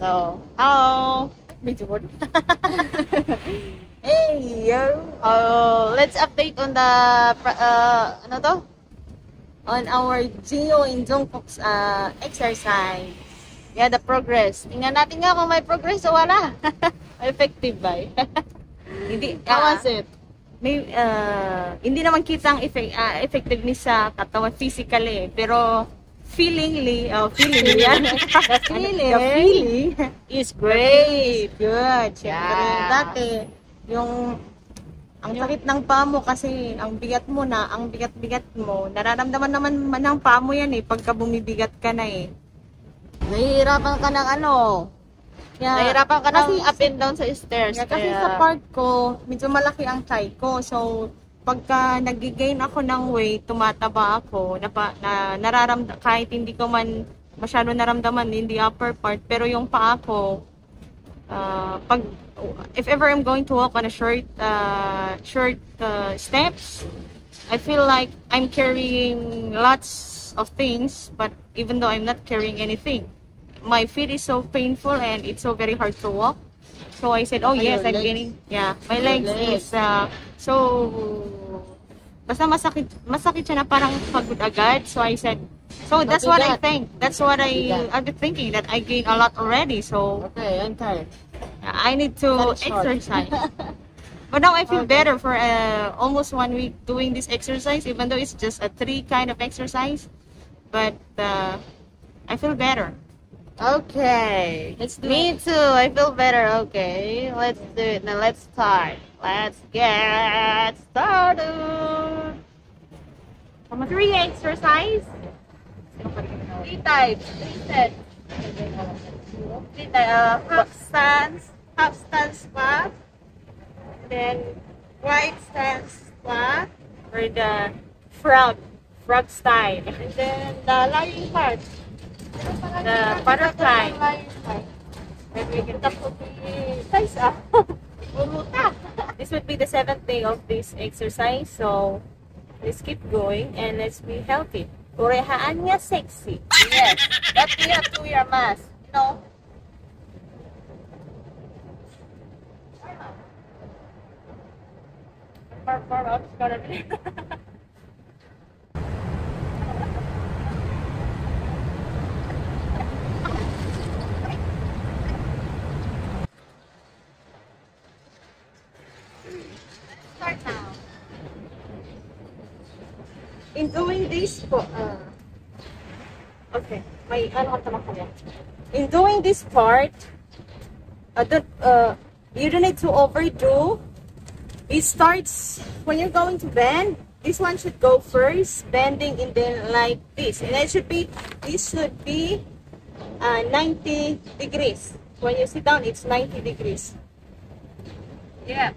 So, hello. Word. Hey, yo. Oh, let's update on the uh, ano to? On our Gio and Jungkook's uh, exercise. Yeah, the progress. Tingnan natin nga kung may progress o wala. Effective ba? eh? Hindi, How ah, was it? may, ah, hindi naman kita ang effect, ah, effectiveness sa katawan physically, pero feelingly, oh, feeling yan. Feeling. The feeling Is great. good. Siyempre, Yeah. dati, yung ang sakit ng paa mo kasi ang bigat mo na, ang bigat-bigat mo, nararamdaman naman man ng paa mo yan eh, pagka bumibigat ka na eh. Nahihirapan ka ng ano? Kaya, Nahihirapan ka ng kasi up and down sa stairs. Yeah, kasi kaya- sa part ko, medyo malaki ang thigh ko. So, pagka nag-gain ako ng weight, tumataba ako, na, na nararamda, kahit hindi ko man masyado naramdaman in the upper part, pero yung paa ko, ah, pag, if ever I'm going to walk on a short, uh, short uh, steps, I feel like I'm carrying lots of things, but even though I'm not carrying anything, my feet is so painful and it's so very hard to walk. So I said, oh yes, I'm gaining. Yeah, my legs is uh, so basta masakit masakit siya na parang pagod agad. So I said, so that's what I think. That's what I. I've been thinking that I gained a lot already. So Okay, I'm tired. I need to exercise. But now I feel Okay. better for uh, almost one week doing this exercise, even though it's just a three kind of exercise. But uh, I feel better. Okay. Let's do Me too. I feel better. Okay. Let's do it. Now let's start. Let's get started. Three exercise. Three types. Three sets. Three types. Uh, half stance. Half stance squat. Then wide stance squat. Or the frog, frog style. And then the lying part. The butterfly. Maybe we can. This would be the seventh day of this exercise. So let's keep going and let's be healthy. Urehaan niya sexy. Yes. But we have to wear a mask. You know? Far, far out, gotta be. Start now. In doing this po, uh, okay, may ano ka tanong ko yan. In doing this part, uh, the, uh, you don't need to overdo. It starts when you're going to bend. This one should go first, bending, and then like this. And it should be, this should be uh, 90 degrees. When you sit down, it's 90 degrees. Yeah.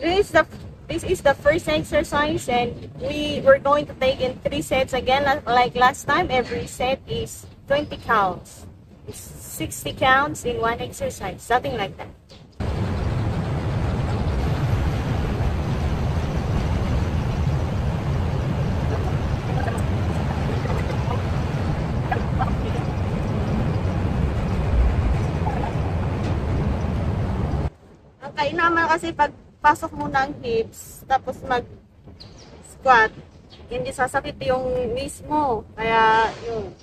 This is the this is the first exercise and we were going to take in three sets again like last time. Every set is 20 counts. It's 60 counts in one exercise something like that kasi pag pasok mo ng hips, tapos mag squat, hindi sasakit yung knees mo. Kaya, yun.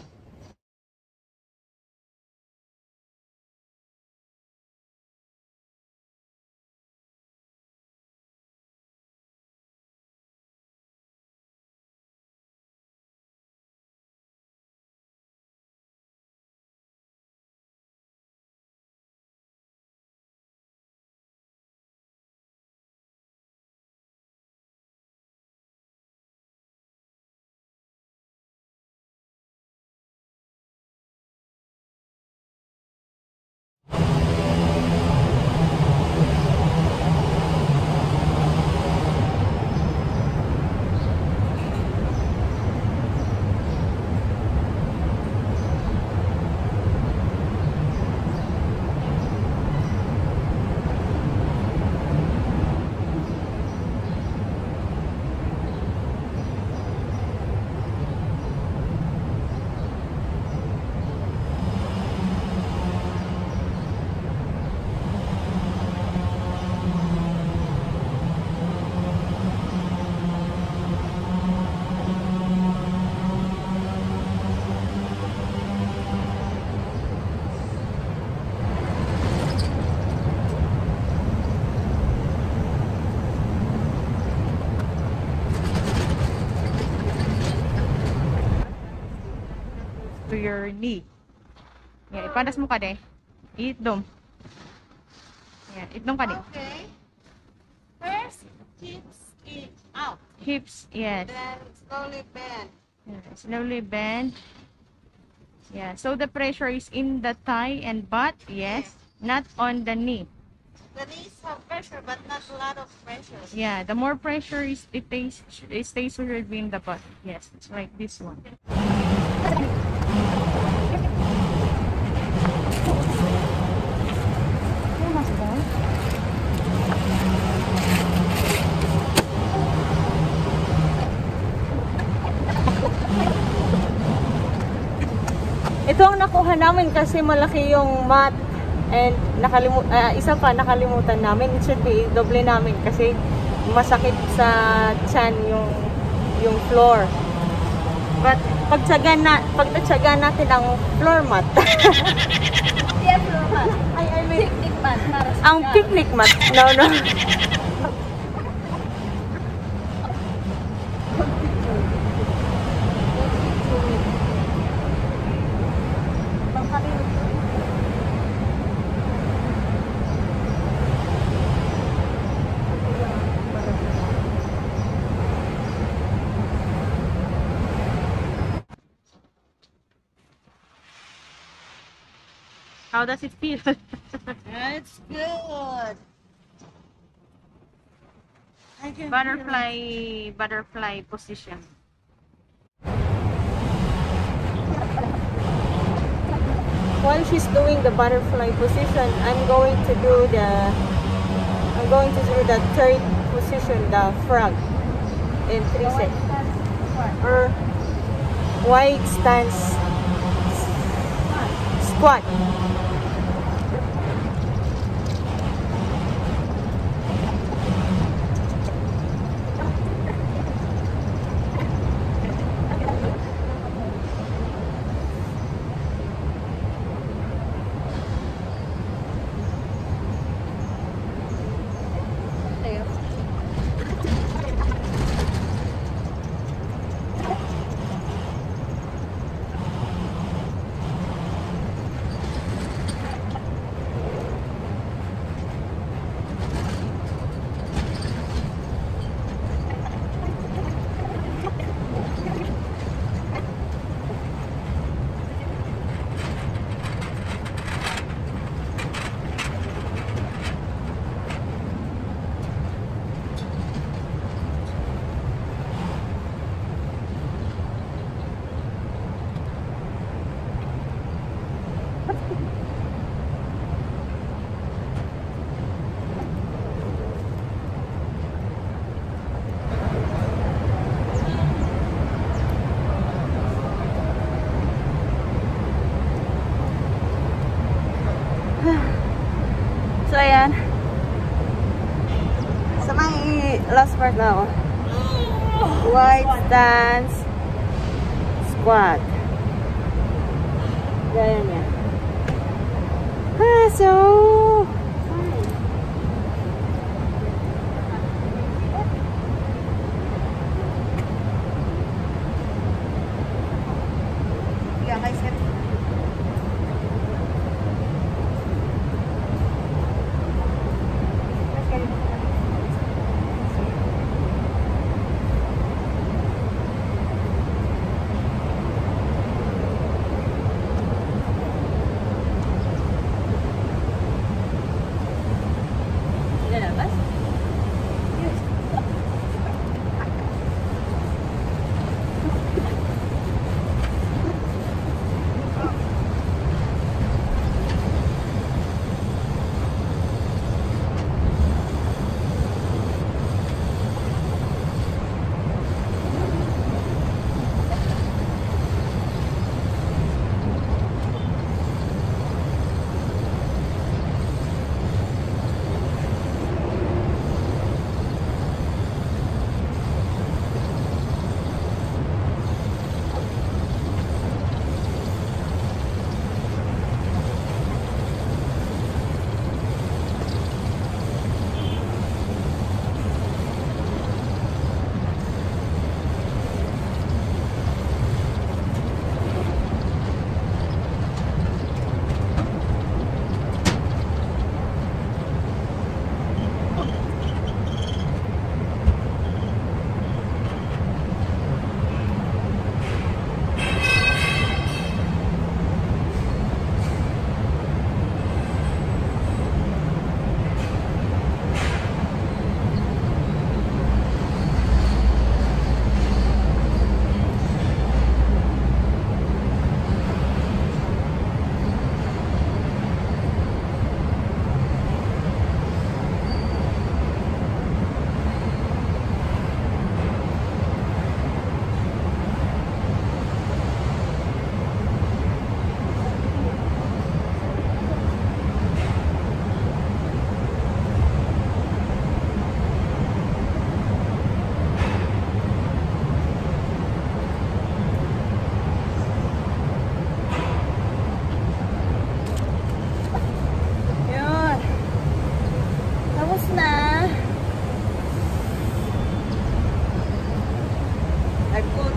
Your knee. Yeah, ipadas mo ka de. Itdom. Yeah, itdom ka de. Okay. First, hips in, out. Hips, yes. Then slowly bend. Yeah, slowly bend. Yeah, so the pressure is in the thigh and butt, yes, not on the knee. The knees have pressure, but not a lot of pressure. Yeah, the more pressure is it stays it stays should be in the butt. Yes, it's like this one. Nakuha namin kasi malaki yung mat and nakalimu ah, isa pa nakalimutan namin it should be doble namin kasi masakit sa chan yung yung floor. But pagtsagan na pagtatsagan natin ang floor mat. Yes, Roman. ay I mean Picnic mat. Para sa ang picnic mat. No, no. How does it feel? It's good. Butterfly butterfly position. While she's doing the butterfly position, I'm going to do the I'm going to do the third position, the frog in three sets. Or wide stance one. Last part ako. Wide stance. Squat. Ganyan yan. Ah, so...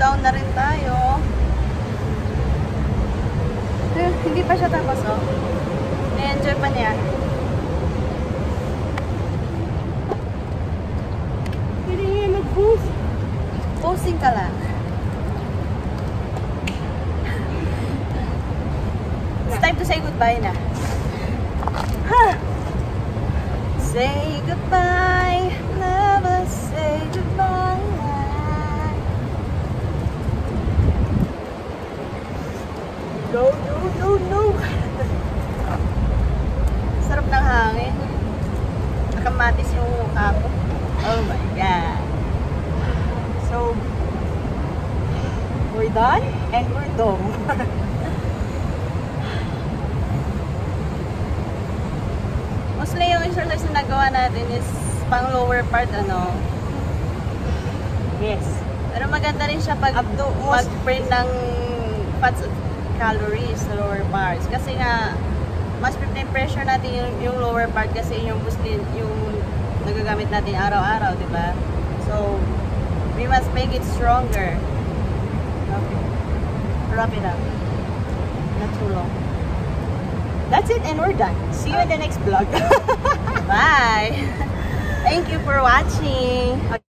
Down na rin tayo. Eh, hindi pa siya tapos, oh. Na-enjoy pa niya. Hindi nga nag-boost. Posing ka lang. It's time to say goodbye na. Ha! Say goodbye, never say goodbye. No, no, no, no. Sarap ng hangin. Nakamatis yung mukha ko. Oh my God. So, we're done done. Mostly yung exercise na nagawa natin is pang lower part, ano. Yes. Pero maganda rin siya pag Abdo, mag-burn ng fats at calories sa lower parts. Kasi nga, mas pressure natin yung, yung lower part kasi yung mostly yung nagagamit natin araw-araw, di ba? So, we must make it stronger. Okay. Wrap it up. Not too long. That's it and we're done. See you in the next vlog. Bye! Thank you for watching.